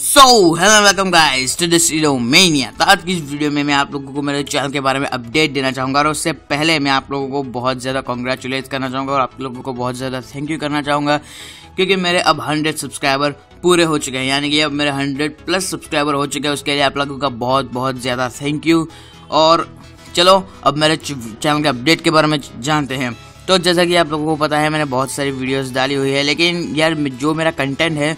So hello welcome guys to this mania तो आज की इस वीडियो में मैं आप लोगों को मेरे चैनल के बारे में अपडेट देना चाहूँगा और उससे पहले मैं आप लोगों को बहुत ज़्यादा कॉन्ग्रेचुलेट करना चाहूँगा और आप लोगों को बहुत ज़्यादा थैंक यू करना चाहूँगा, क्योंकि मेरे अब हंड्रेड सब्सक्राइबर पूरे हो चुके हैं। यानी कि अब मेरे हंड्रेड प्लस सब्सक्राइबर हो चुके हैं, उसके लिए आप लोगों का बहुत बहुत ज़्यादा थैंक यू और चलो, अब मेरे चैनल के अपडेट के बारे में जानते हैं। तो जैसा कि आप लोगों को पता है, मैंने बहुत सारी वीडियोस डाली हुई है, लेकिन यार, जो मेरा कंटेंट है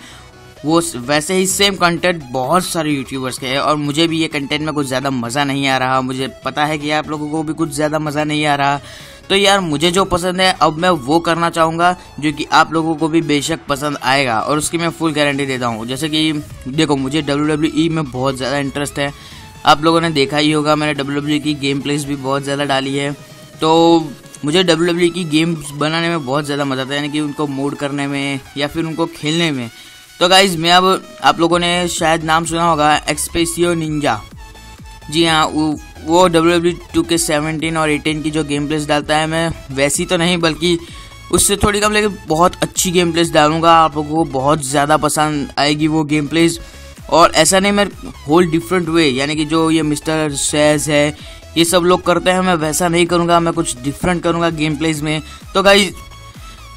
वो वैसे ही सेम कंटेंट बहुत सारे यूट्यूबर्स के हैं और मुझे भी ये कंटेंट में कुछ ज़्यादा मज़ा नहीं आ रहा। मुझे पता है कि आप लोगों को भी कुछ ज़्यादा मज़ा नहीं आ रहा। तो यार, मुझे जो पसंद है, अब मैं वो करना चाहूँगा, जो कि आप लोगों को भी बेशक पसंद आएगा। और उसकी मैं फुल गारंटी देता हूँ। जैसे कि, देखो, मुझे डब्ल्यू में बहुत ज़्यादा इंटरेस्ट है। आप लोगों ने देखा ही होगा, मैंने डब्ल्यू की गेम प्लेस भी बहुत ज़्यादा डाली है। तो मुझे डब्ल्यू की गेम्स बनाने में बहुत ज़्यादा मज़ा आता है, यानी कि उनको मोड करने में या फिर उनको खेलने में। तो गाइज़ मैं अब आप लोगों ने शायद नाम सुना होगा एक्सपेसियो निंजा जी हाँ वो W W two K seventeen और एटीन की जो गेम प्लेस डालता है, मैं वैसी तो नहीं, बल्कि उससे थोड़ी कम लेकिन बहुत अच्छी गेम प्लेस डालूँगा। आप लोगों को बहुत ज़्यादा पसंद आएगी वो गेम प्लेस और ऐसा नहीं, मैं होल डिफरेंट वे यानी कि जो ये मिस्टर सैज है, ये सब लोग करते हैं, मैं वैसा नहीं करूँगा, मैं कुछ डिफरेंट करूँगा गेम प्लेस में। तो गाइज़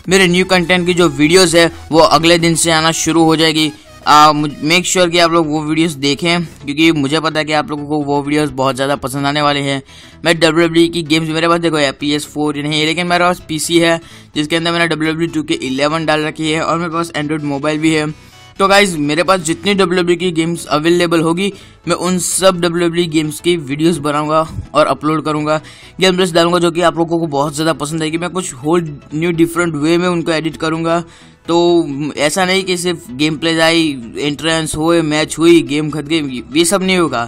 मेरे न्यू कंटेंट की जो वीडियोस है, वो अगले दिन से आना शुरू हो जाएगी। मेक श्योर sure कि आप लोग वो वीडियोस देखें, क्योंकि मुझे पता है कि आप लोगों को वो वीडियोस बहुत ज़्यादा पसंद आने वाले हैं। मैं डब्ल्यू e की गेम्स मेरे पास देखो पी एस फोर नहीं है, लेकिन मेरे पास पीसी है, जिसके अंदर मैंने W W two K eleven डाल रखी है, और मेरे पास एंड्रॉयड मोबाइल भी है। तो गाइज़ मेरे पास जितनी डब्ल्यू की गेम्स अवेलेबल होगी, मैं उन सब डब्ल्यू गेम्स की वीडियोस बनाऊँगा और अपलोड करूँगा। गेम प्लेस डालूँगा जो कि आप लोगों को बहुत ज़्यादा पसंद आएगी। मैं कुछ होल न्यू डिफरेंट वे में उनको एडिट करूँगा। तो ऐसा नहीं कि सिर्फ़ गेम प्लेज आई एंट्रेंस हुए मैच हुई गेम खत गई ये सब नहीं होगा।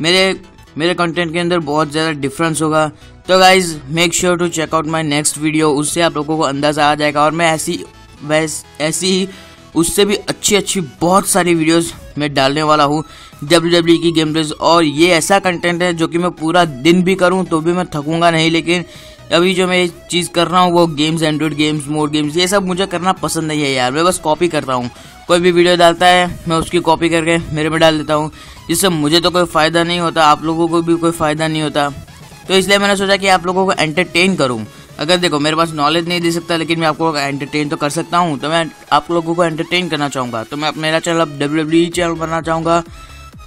मेरे मेरे कंटेंट के अंदर बहुत ज़्यादा डिफरेंस होगा। तो guys make sure to check out my next video उससे आप लोगों को अंदाज़ा आ जाएगा और मैं ऐसी, वैस, ऐसी ही उससे भी अच्छी अच्छी बहुत सारी वीडियोस मैं डालने वाला हूँ डब्ल्यू डब्ल्यू की गेम प्लेस और ये ऐसा कंटेंट है जो कि मैं पूरा दिन भी करूँ तो भी मैं थकूँगा नहीं, लेकिन अभी जो मैं चीज़ कर रहा हूँ वो games Android games mod games ये सब मुझे करना पसंद नहीं है यार। मैं बस कॉपी करता हूँ। कोई भी वीडियो डालता है, मैं उसकी कॉपी करके मेरे में डाल देता हूँ। जिससे मुझे तो कोई फ़ायदा नहीं होता, आप लोगों को भी कोई फ़ायदा नहीं होता। तो इसलिए मैंने सोचा कि आप लोगों को एंटरटेन करूँ। अगर देखो, मेरे पास नॉलेज नहीं दे सकता, लेकिन मैं आपको एंटरटेन तो कर सकता हूँ। तो मैं आप लोगों को एंटरटेन करना चाहूँगा। तो मैं, मेरा चैनल अब डब्ल्यू चैनल e बनना चाहूँगा।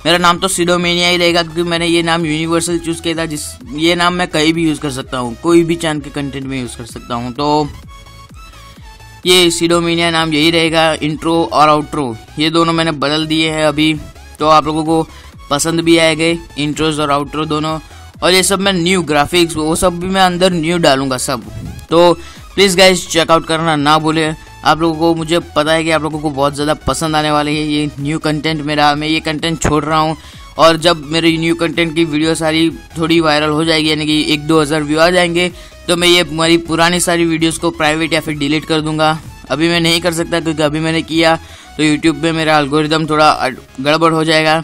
मेरा नाम तो सीडोमेनिया ही रहेगा, क्योंकि मैंने ये नाम यूनिवर्सल चूज़ किया था, जिस, ये नाम मैं कहीं भी यूज़ कर सकता हूँ। कोई भी चैनल के कंटेंट में यूज़ कर सकता हूँ। तो ये सीडोमेनिया नाम यही रहेगा इंट्रो और आउट्रो ये दोनों मैंने बदल दिए हैं अभी। तो आप लोगों को पसंद भी आएँगे इंट्रोज और आउट्रो दोनों। और ये सब मैं न्यू ग्राफिक्स वो सब भी मैं अंदर न्यू डालूँगा सब। तो प्लीज़ गाइज़ चेकआउट करना ना भूले। आप लोगों को मुझे पता है कि आप लोगों को बहुत ज़्यादा पसंद आने वाले हैं ये न्यू कंटेंट मेरा। मैं ये कंटेंट छोड़ रहा हूँ और जब मेरी न्यू कंटेंट की वीडियो सारी थोड़ी वायरल हो जाएगी, यानी कि एक दो हज़ार व्यू आ जाएँगे तो मैं ये मेरी पुरानी सारी वीडियोस को प्राइवेट या फिर डिलीट कर दूँगा। अभी मैं नहीं कर सकता क्योंकि अभी मैंने किया तो यूट्यूब पे मेरा अलगोरिदम थोड़ा गड़बड़ हो जाएगा।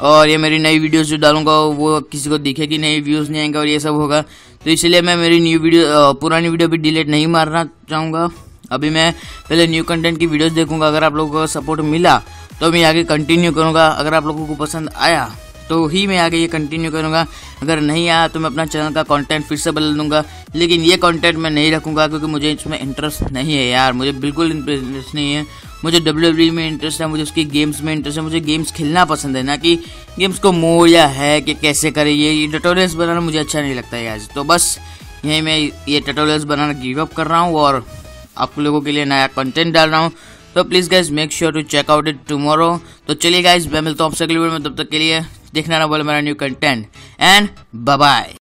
और ये मेरी नई वीडियोस जो डालूँगा, वो किसी को दिखेगी नहीं, व्यूज़ नहीं आएँगे और ये सब होगा। तो इसलिए मैं मेरी न्यू वीडियो पुरानी वीडियो भी डिलीट नहीं मारना चाहूँगा। अभी मैं पहले न्यू कंटेंट की वीडियोस देखूँगा, अगर आप लोगों को सपोर्ट मिला तो मैं आगे कंटिन्यू करूँगा। अगर आप लोगों को पसंद आया तो ही मैं आगे ये कंटिन्यू करूँगा। अगर नहीं आया तो मैं अपना चैनल का कंटेंट फिर से बदल दूँगा। लेकिन ये कंटेंट मैं नहीं रखूँगा, क्योंकि मुझे इसमें इंटरेस्ट नहीं है यार। मुझे बिल्कुल इंटरेस्ट नहीं है। मुझे डब्ल्यू डब्ल्यू में इंटरेस्ट है, मुझे उसकी गेम्स में इंटरेस्ट है, मुझे गेम्स खेलना पसंद है ना कि गेम्स को मोड़ या है कि कैसे करें, ये ट्यूटोरियल्स बनाना मुझे अच्छा नहीं लगता है आज। तो बस यही मैं ये ट्यूटोरियल्स बनाना गिव अप कर रहा हूँ और आप लोगों के लिए नया कंटेंट डाल रहा हूँ। तो please guys make sure to check out it tomorrow तो चलिए गाइज़ मैं मिलता हूँ आपसे अगली वीडियो में, तब तक के लिए देखना ना बोले मेरा न्यू कंटेंट एंड बाय